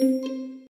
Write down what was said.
Thank you.